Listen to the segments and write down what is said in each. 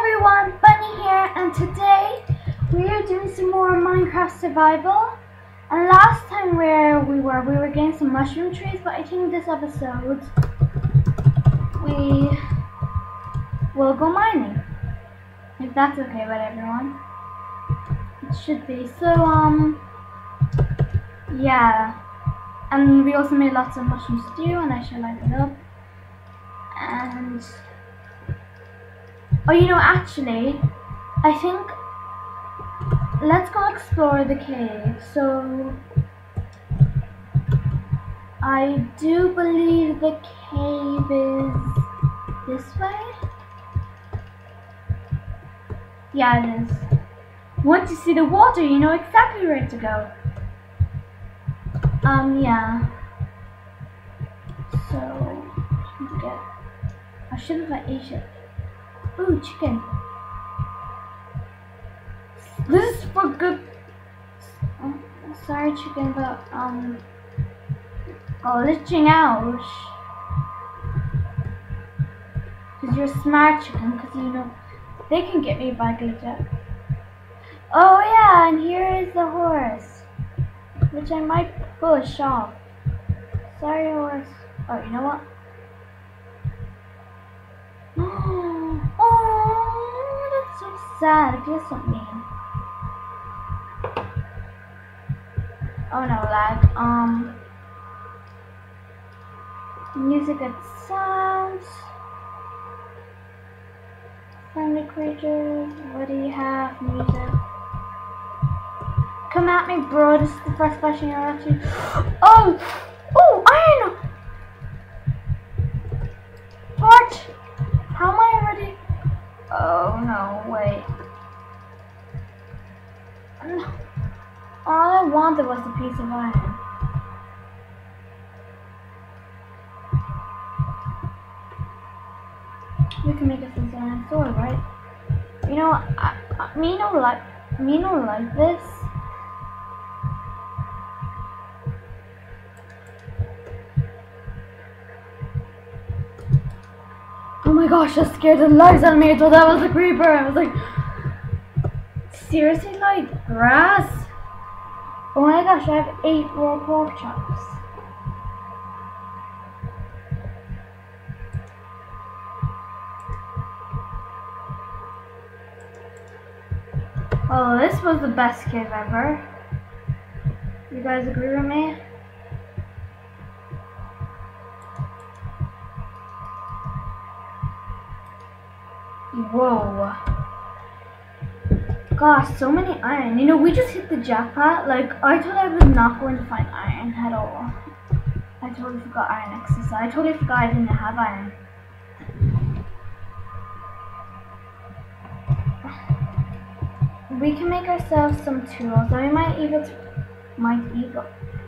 everyone, Bunny here, and today we are doing some more Minecraft Survival. And last time where we were, we were getting some mushroom trees, but I think this episode we will go mining. If that's okay with everyone. It should be. So, um, yeah. And we also made lots of mushroom stew, and I should light it up. And Oh, you know, actually, I think let's go explore the cave. So, I do believe the cave is this way. Yeah, it is. Once you see the water, you know exactly where to go. Um, yeah. So. I should have ate it. Ooh, chicken. This is for good. Oh, sorry, chicken, but um, glitching out. Cause you're smart, chicken. Cause you know they can get me by glitch. Oh yeah, and here is the horse, which I might push off. Sorry, horse. Oh, you know what? Sad. It feels so mean. Oh no, lag. Um, music and sounds. Friendly creatures. What do you have? Music. Come at me, bro. This is the first question you're. Oh! Oh, iron! Torch! How am I already? Oh no, wait. All I wanted was a piece of iron. We can make a iron sword, right? You know, I, I, me no like me no like this. My gosh, that scared the lives out of me. I thought that was a creeper. I was like, seriously, like grass? Oh my gosh, I have eight raw pork chops. Oh, this was the best cave ever. You guys agree with me? Whoa. Gosh, so many iron. You know, we just hit the jackpot. Like, I thought I was not going to find iron at all. I totally forgot iron access. I totally forgot I didn't have iron. We can make ourselves some tools. We might even, might even,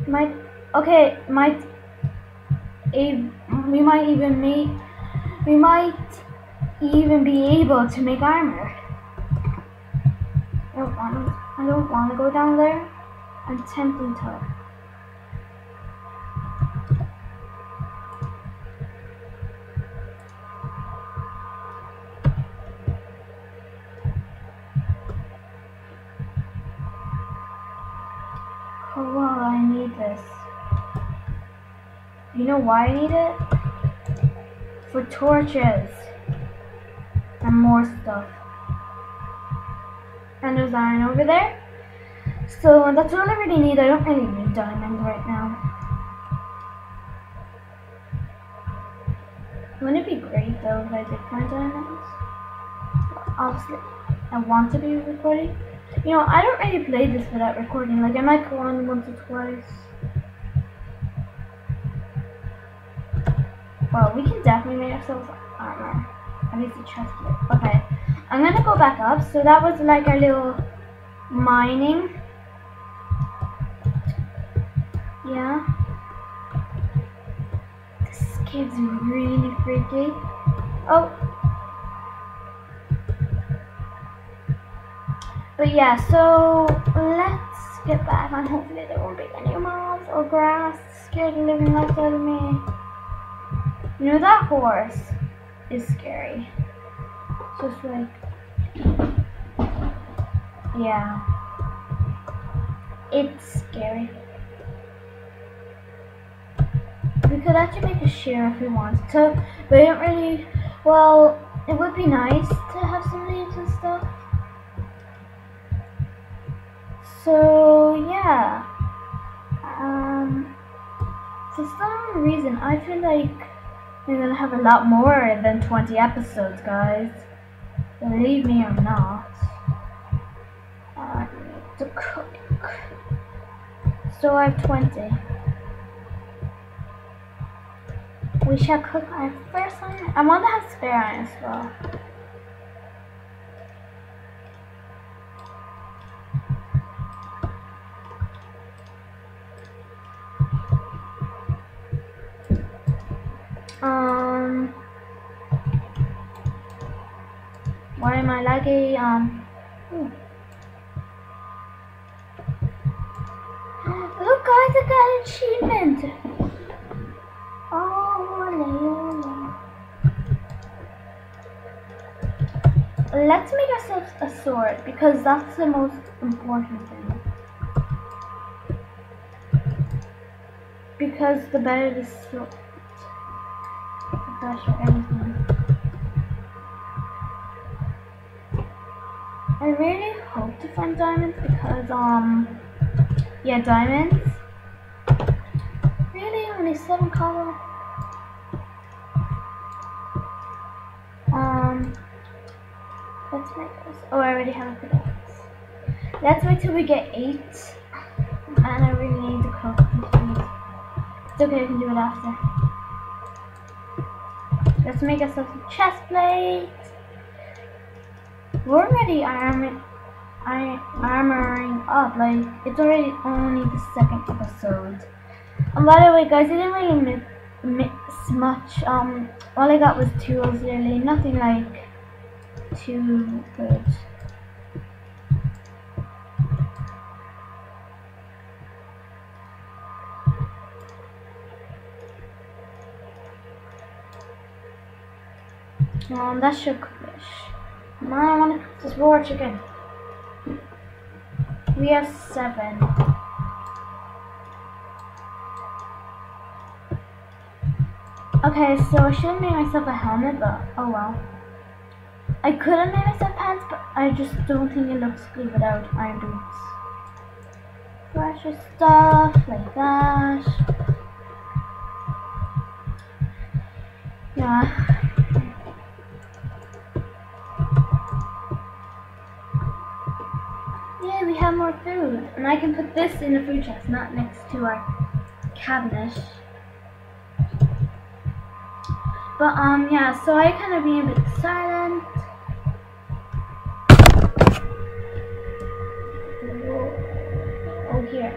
might, okay, might, a, we might even make, we might even be able to make armor. I don't want to, I don't want to go down there. I'm tempted to. Oh well, I need this. You know why I need it? For torches more stuff. And there's iron over there. So that's all I really need. I don't really need diamond right now. Wouldn't it be great though if I did find diamonds? Obviously, I want to be recording. You know, I don't really play this without recording. Like, I might go on once or twice. Well, we can definitely make ourselves armor. At need to chest plate. Okay. I'm gonna go back up. So that was like our little mining. Yeah. This kid's really freaky. Oh. But yeah, so let's get back and hopefully there won't be any mobs or grass. Scared the living life of me. You know that horse? Is scary. Just like Yeah. It's scary. We could actually make a share if we wanted to, but we don't really, well, it would be nice to have some leaves and stuff. So, yeah. Um, for some reason, I feel like we're gonna have a lot more than 20 episodes, guys. Believe me or not. I need to cook. So I have 20. We shall cook our first one. I want to have spare iron as well. Am I laggy? Um, ooh. look guys, I got an achievement. Oh. Let's make ourselves a sword because that's the most important thing. Because the better the sword gosh, anything. I really hope to find diamonds because, um, yeah, diamonds. Really? Only seven color? Um, let's make this. Oh, I already have a pickaxe. Let's wait till we get eight. And I really need to cook. It's okay, I can do it after. Let's make us a chest plate. We're already armor, armoring up. Like it's already only the second episode. And by the way, guys, I didn't really miss much. Um, all I got was tools, really. Nothing like too good. Um, that should Now I want to chicken. We have seven. Okay, so I should have made myself a helmet, but oh well. I could have made myself pants, but I just don't think it looks good without iron boots. Fresher stuff like that. Yeah. we have more food. And I can put this in the food chest, not next to our cabinet. But, um, yeah, so I kind of being a bit silent. Oh, here.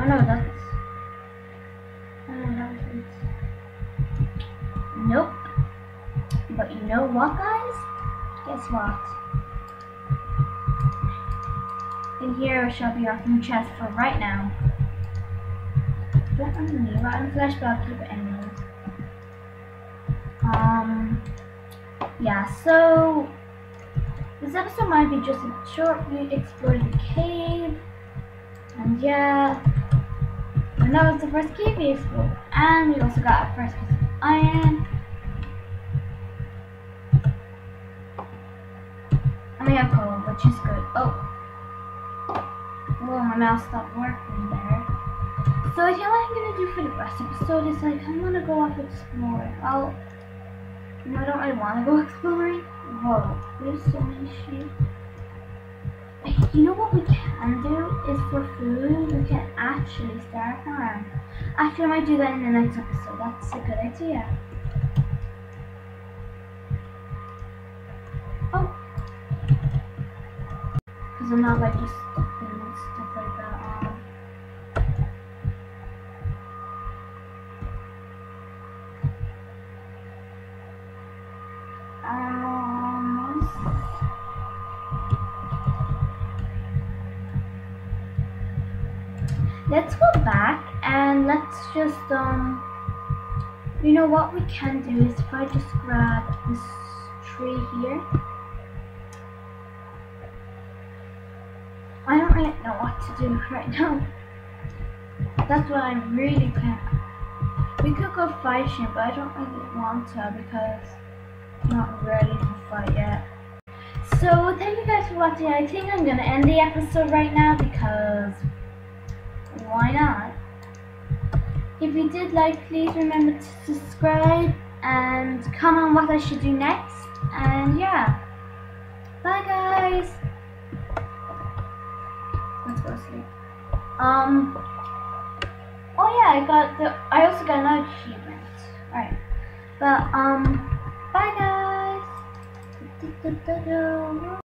Oh, no, that's... Oh, Nope. But you know what, guys? Guess what? And here shall be our food chest for right now. Don't rotten flesh, it anyways. Um, yeah, so this episode might be just a short we explored the cave. And yeah, and that was the first cave we explored. And we also got our first piece of iron. And we have coal, which is good. Oh, well, my mouse stopped working there. So I think what I'm gonna do for the rest of the episode is like I'm gonna go off exploring. I'll no, I don't really want to go exploring. Whoa, there's so many sheep. You know what we can do is for food, we can actually start a farm. Actually, I might do that in the next episode. That's a good idea. Oh. Because I'm not like just let's go back and let's just um you know what we can do is if I just grab this tree here I don't really know what to do right now. That's what I'm really planning. We could go fighting, but I don't really want to because I'm not ready to fight yet. So thank you guys for watching. I think I'm gonna end the episode right now because why not? If you did like, please remember to subscribe and comment what I should do next. And yeah, bye guys. Let's go sleep. Um. Oh yeah, I got the. I also got another achievement. Alright, but um, bye guys.